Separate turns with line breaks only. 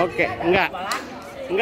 Oke, enggak.